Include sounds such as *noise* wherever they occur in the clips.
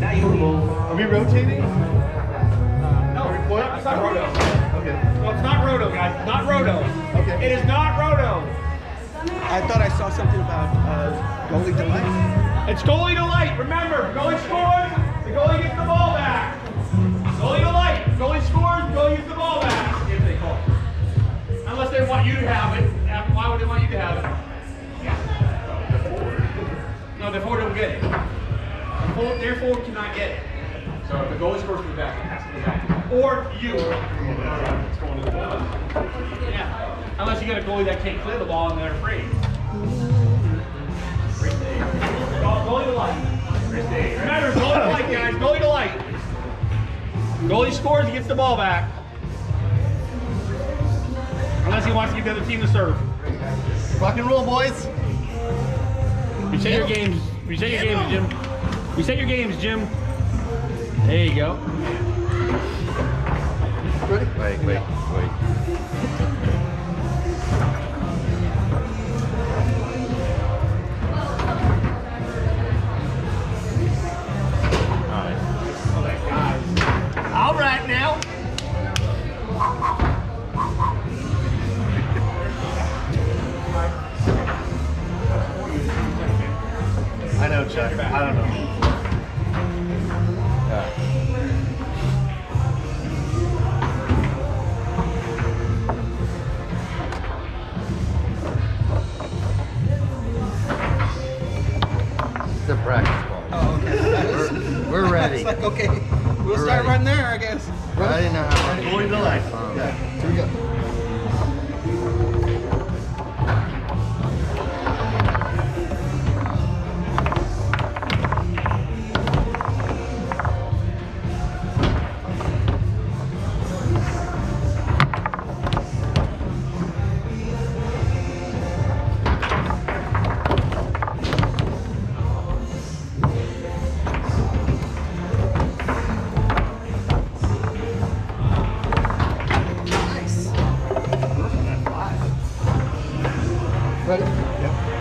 Now you leave. Are we rotating? No, we point? it's not roto. Okay. No, it's not roto, guys. It's not roto. Okay. It is not roto. I thought I saw something about uh, goalie delight. It's goalie to light. Remember, goalie scores, the goalie forward, their forward cannot get it. So if the goalie scores from the back, it has to be back. Or you. Yeah. Unless you get a goalie that can't clear the ball and they're free. Go- Goalie to light. Remember, goalie to light, guys. Goalie to light. Goalie scores, he gets the ball back. Unless he wants to give the other team the serve. Rock and roll, boys. Reset your games. Reset your games, Jim. Reset your games, Jim. There you go. Ready? Wait, wait, wait. All right now. I know, Chuck. I don't know. *laughs* okay, Yep.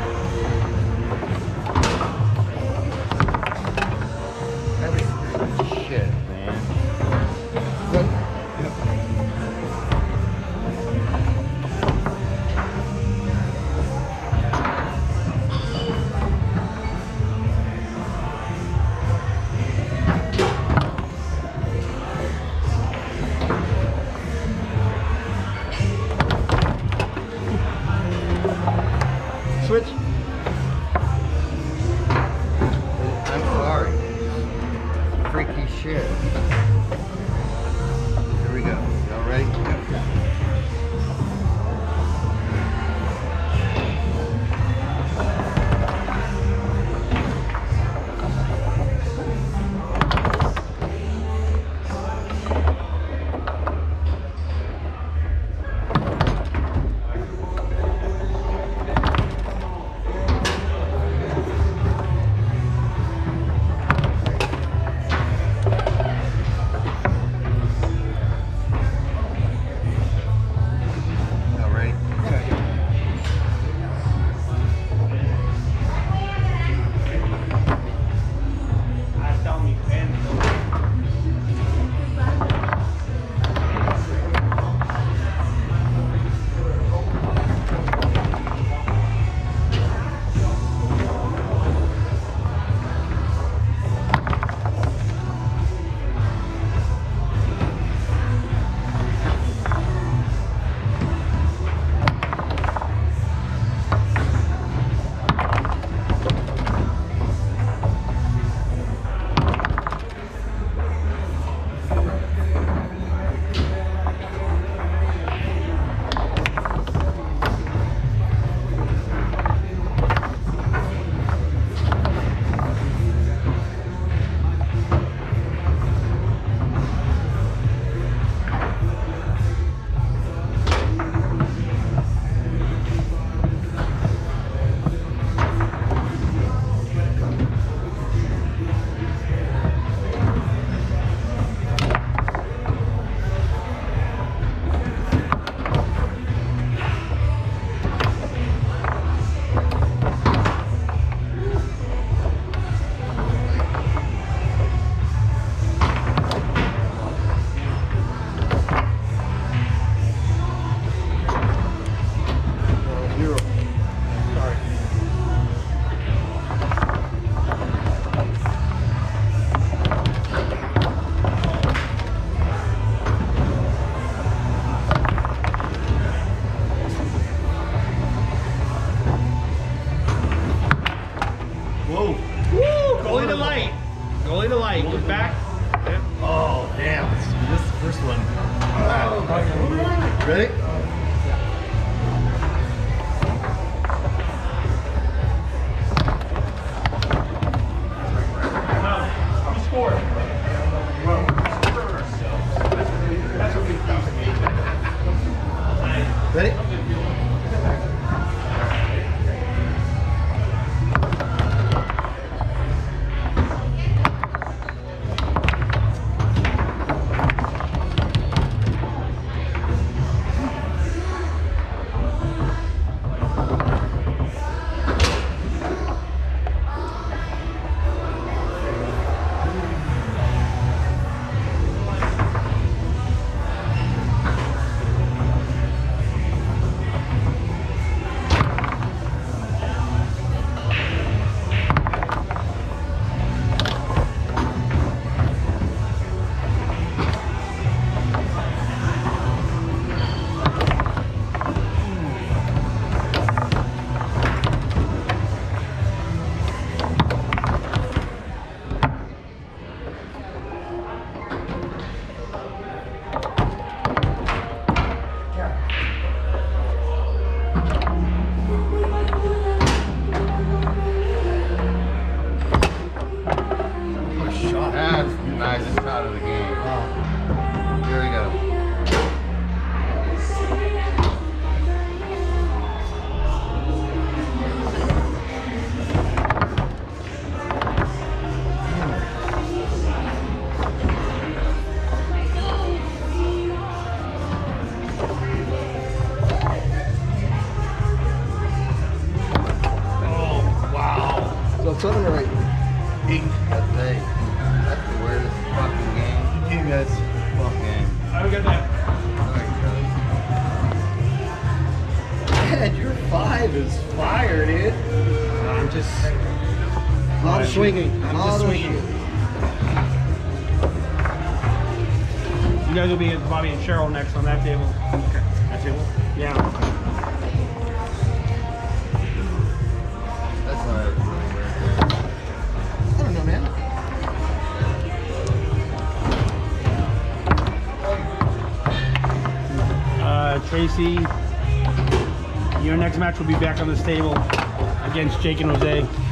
Swinging. I'm just swinging. You guys will be at Bobby and Cheryl next on that table. Okay. That table? Yeah. That's why I was really weird. I don't know, man. Uh, Tracy, your next match will be back on this table against Jake and Jose.